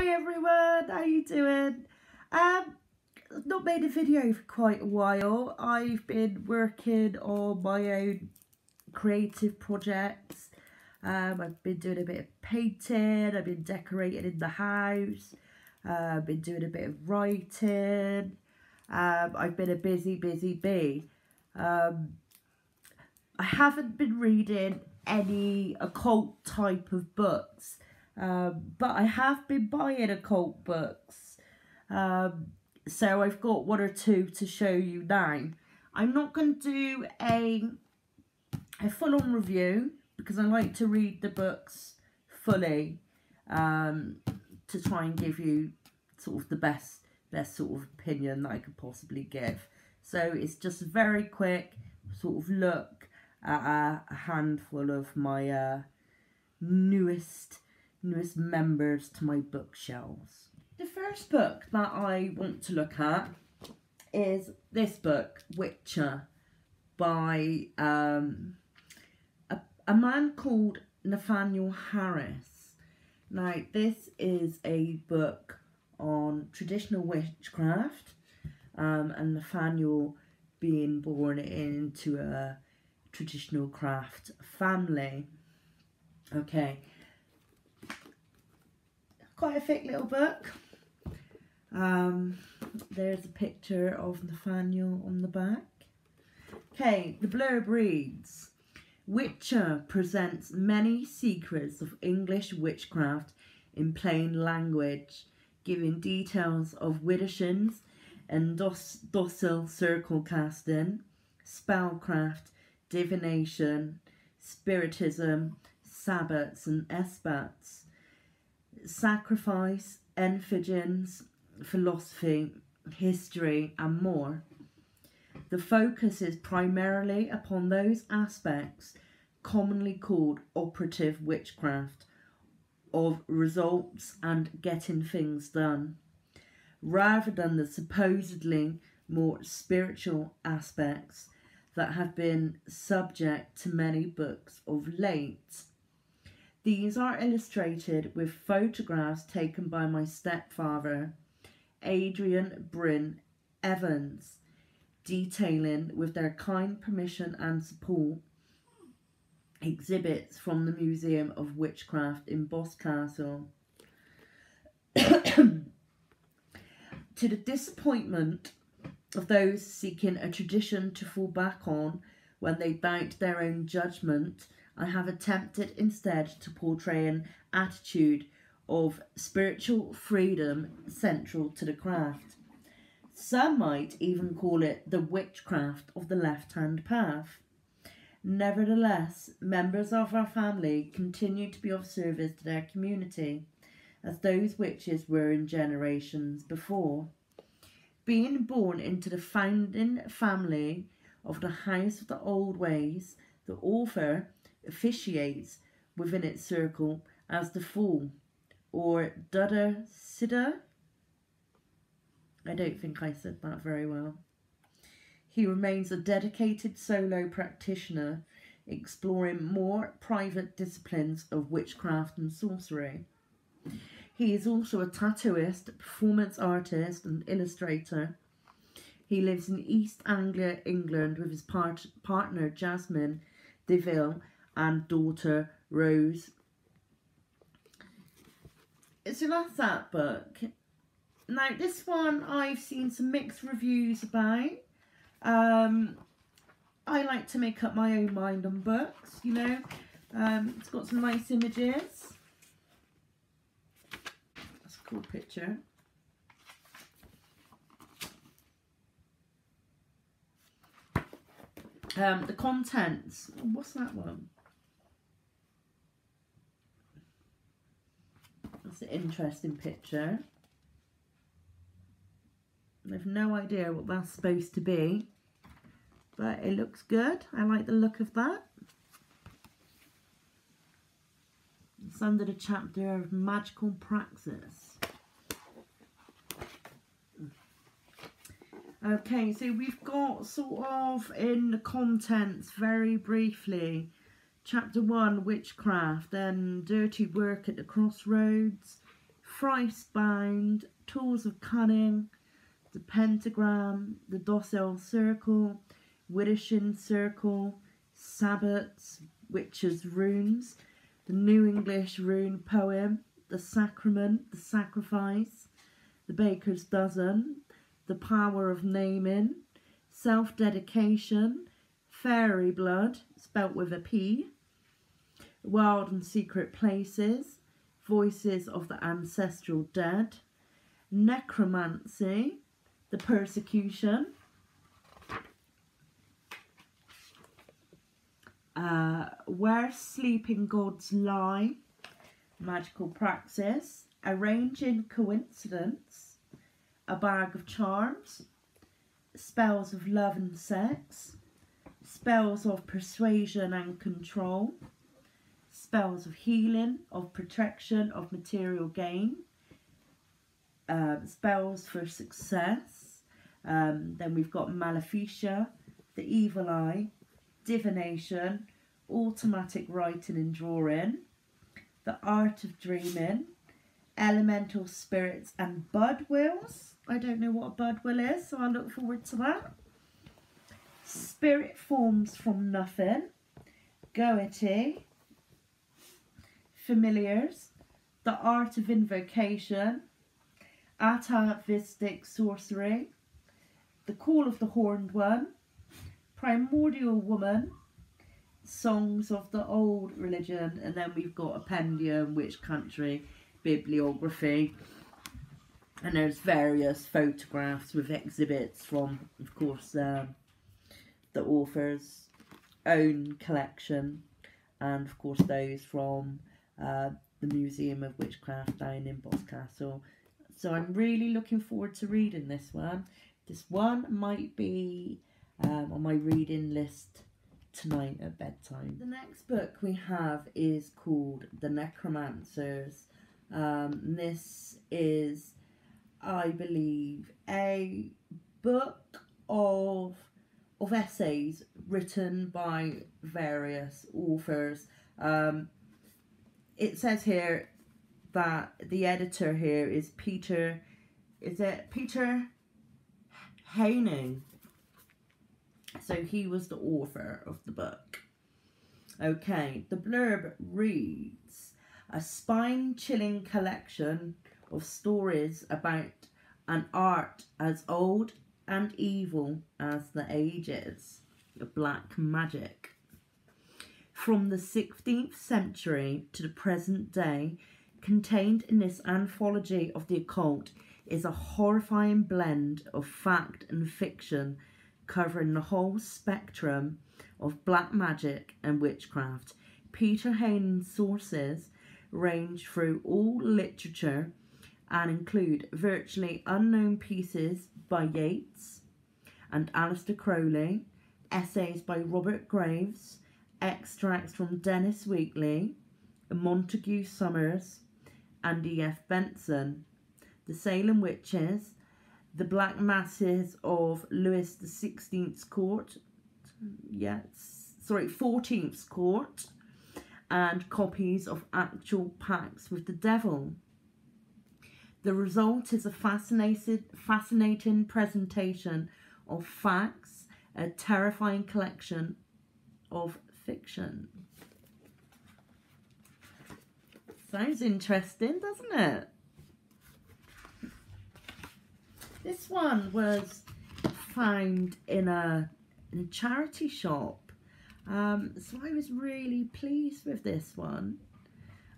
Hi everyone, how you doing? Um, I've not made a video for quite a while. I've been working on my own creative projects. Um, I've been doing a bit of painting, I've been decorating in the house, uh, I've been doing a bit of writing. Um, I've been a busy, busy bee. Um, I haven't been reading any occult type of books. Um, but I have been buying occult books. Um, so I've got one or two to show you now. I'm not going to do a, a full-on review because I like to read the books fully um, to try and give you sort of the best, best sort of opinion that I could possibly give. So it's just a very quick sort of look at a, handful of my uh, newest newest members to my bookshelves. The first book that I want to look at is this book, Witcha, by um, a, a man called Nathaniel Harris. Now, this is a book on traditional witchcraft um, and Nathaniel being born into a traditional craft family. Okay, quite a thick little book. Um, there's a picture of Nathaniel on the back. Okay, the blurb reads, Witcha presents many secrets of English witchcraft in plain language, giving details of widdershins and dos deosil circle casting, spellcraft, divination, spiritism, sabbats and esbats, sacrifice, entheogens, philosophy, history, and more. The focus is primarily upon those aspects commonly called operative witchcraft of results and getting things done, rather than the supposedly more spiritual aspects that have been subject to many books of late. These are illustrated with photographs taken by my stepfather, Adrian Bryn Evans, detailing, with their kind permission and support, exhibits from the Museum of Witchcraft in Boscastle. to the disappointment of those seeking a tradition to fall back on when they doubt their own judgment I have attempted instead to portray an attitude of spiritual freedom central to the craft. Some might even call it the witchcraft of the left-hand path. Nevertheless, members of our family continue to be of service to their community, as those witches were in generations before. Being born into the founding family of the House of the Old Ways, the author officiates within its circle as the Fool or Dudder Siddha. I don't think I said that very well. He remains a dedicated solo practitioner exploring more private disciplines of witchcraft and sorcery. He is also a tattooist, performance artist and illustrator. He lives in East Anglia, England with his part partner Jasmine DeVille and daughter Rose. So that's that book. Now this one I've seen some mixed reviews about. Um, I like to make up my own mind on books, you know. Um, it's got some nice images. That's a cool picture. Um, the contents. What's that one? That's an interesting picture. I have no idea what that's supposed to be, but it looks good. I like the look of that. It's under the chapter of magical praxis. Okay, so we've got sort of in the contents very briefly Chapter 1, Witchcraft, then Dirty Work at the Crossroads, Thrice Bound, Tools of Cunning, the Pentagram, the Deosil Circle, Widdershins Circle, Sabbats, Witches' Runes, the New English Rune Poem, the Sacrament, the Sacrifice, the Baker's Dozen, the Power of Naming, Self Dedication, Fairy Blood, spelt with a P, Wild and Secret Places, Voices of the Ancestral Dead, Necromancy, The Persecution, uh, Where Sleeping Gods Lie, Magical Praxis, Arranging Coincidence, A Bag of Charms, Spells of Love and Sex, Spells of Persuasion and Control, Spells of Healing, of Protection, of Material Gain, um, Spells for Success, um, then we've got Maleficia, The Evil Eye, Divination, Automatic Writing and Drawing, The Art of Dreaming, Elemental Spirits and Bud Wills. I don't know what a Bud Will is, so I look forward to that. Spirit Forms from Nothing, Goethe, Familiars, The Art of Invocation, Atavistic Sorcery, The Call of the Horned One, Primordial Woman, Songs of the Old Religion, and then we've got Appendium, Which Country, Bibliography, and there's various photographs with exhibits from, of course, um, the author's own collection, and of course those from uh, the Museum of Witchcraft down in Boscastle. So I'm really looking forward to reading this one. This one might be um, on my reading list tonight at bedtime. The next book we have is called The Necromancers. Um, this is, I believe, a book of of essays written by various authors. Um, it says here that the editor here is Peter, is it Peter Haining? So he was the author of the book. Okay, the blurb reads A spine chilling collection of stories about an art as old and evil as the ages. Black magic. From the 16th century to the present day, contained in this anthology of the occult is a horrifying blend of fact and fiction covering the whole spectrum of black magic and witchcraft. Peter Haining's sources range through all literature and include virtually unknown pieces by Yeats and Aleister Crowley, essays by Robert Graves, extracts from Dennis Wheatley, Montague Summers, and E.F. Benson, The Salem Witches, The Black Masses of Louis XVI's Court, yes, sorry, 14th Court, and copies of actual pacts with the devil. The result is a fascinating, fascinating presentation of facts, a terrifying collection of fiction. Sounds interesting, doesn't it? This one was found in a, in a charity shop. Um, so I was really pleased with this one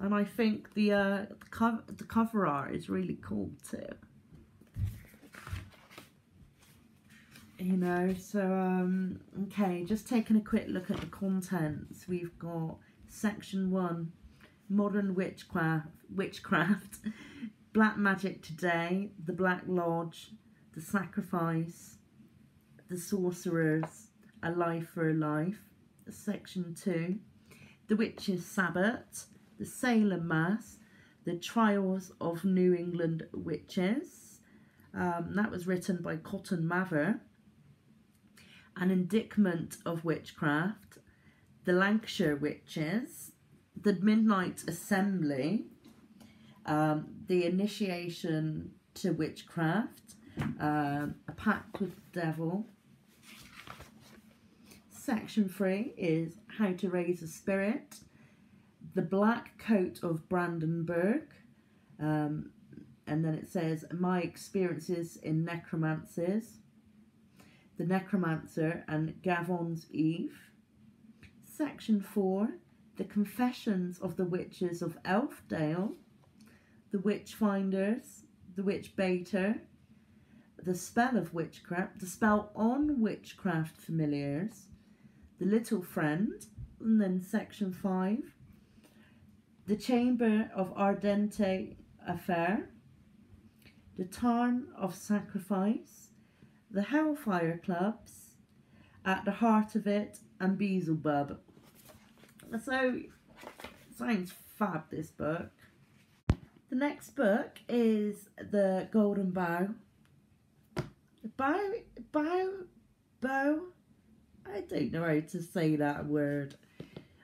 and I think the uh, the the cover art is really cool too. You know, so um, okay, just taking a quick look at the contents. We've got section one, modern witchcraft, witchcraft, black magic today, the Black Lodge, the sacrifice, the sorcerers, a life for a life. Section two, the witch's sabbat, the Salem Mass, The Trials of New England Witches. Um, that was written by Cotton Mather. An Indictment of Witchcraft, The Lancashire Witches, The Midnight Assembly, um, The Initiation to Witchcraft, um, A Pact with the Devil. Section 3 is How to Raise a Spirit, The Black Coat of Brandenburg, um, and then it says My Experiences in Necromancies, The Necromancer and Gavon's Eve. Section 4 The Confessions of the Witches of Elfdale, The Witchfinders, The Witch Baiter, The Spell of Witchcraft, The Spell on Witchcraft Familiars, The Little Friend, and then Section 5 The Chamber of Ardente Affair, The Tarn of Sacrifice, The Hellfire Clubs, At the Heart of It, and Beelzebub. So, sounds fab, this book. The next book is The Golden Bough. Bow, bow, bow. I don't know how to say that word.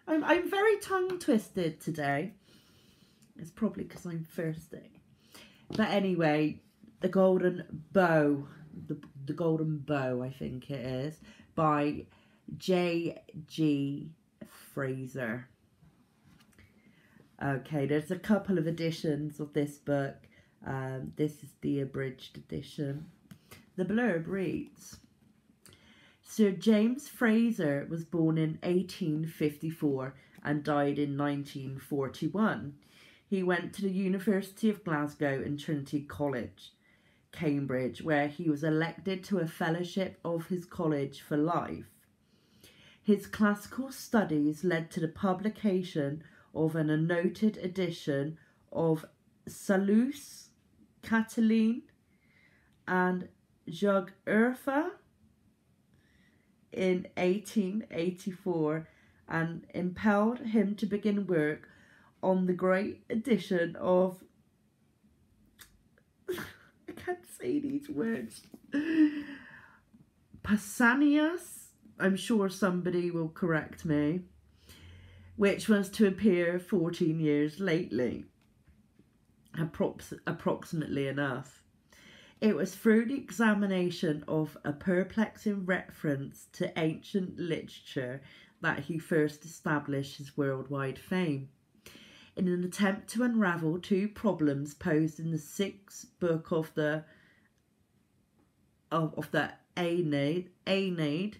I'm, I'm very tongue twisted today. It's probably because I'm thirsty. But anyway, The Golden Bow. The, the Golden Bow, I think it is. By J.G. Frazer. Okay, there's a couple of editions of this book. Um, this is the abridged edition. The blurb reads Sir James Frazer was born in 1854 and died in 1941. He went to the University of Glasgow and Trinity College, Cambridge, where he was elected to a fellowship of his college for life. His classical studies led to the publication of an annotated edition of Sallust, Catiline, and Jugurtha in 1884 and impelled him to begin work on the great edition of can't say these words Pausanias I'm sure somebody will correct me, which was to appear 14 years lately, approx- approximately enough. It was through the examination of a perplexing reference to ancient literature that he first established his worldwide fame. In an attempt to unravel two problems posed in the sixth book of the of, of the Aeneid, Aeneid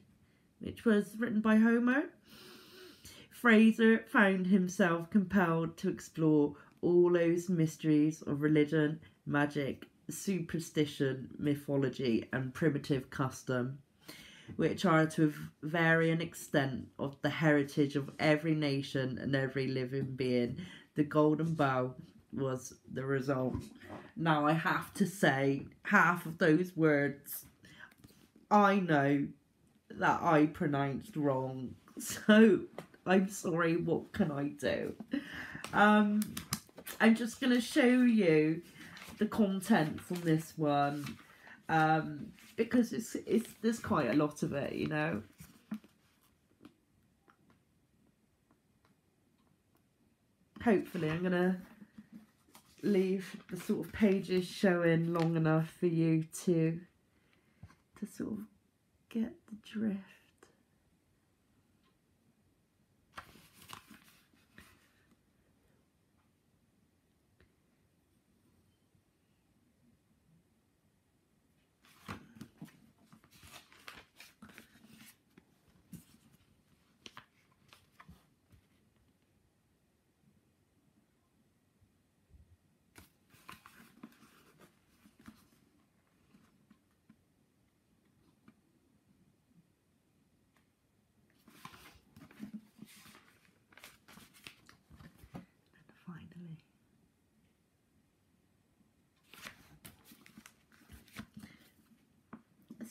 which was written by Homer, Frazer found himself compelled to explore all those mysteries of religion, magic, superstition, mythology, and primitive custom, which are to varying extent of the heritage of every nation and every living being. The Golden Bough was the result. Now, I have to say, half of those words I know that I pronounced wrong. So I'm sorry, what can I do? Um, I'm just going to show you the contents on this one um, because it's, it's there's quite a lot of it, you know. Hopefully I'm to leave the sort of pages showing long enough for you to to sort of get the drift.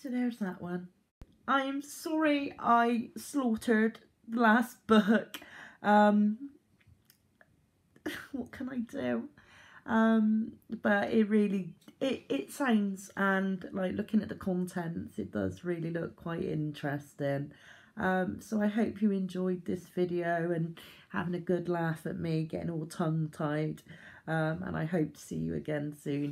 So there's that one. I'm sorry I slaughtered the last book. Um, what can I do? Um, but it really, it, it sounds and like looking at the contents, it does really look quite interesting. Um, so I hope you enjoyed this video and having a good laugh at me getting all tongue tied. um, and I hope to see you again soon.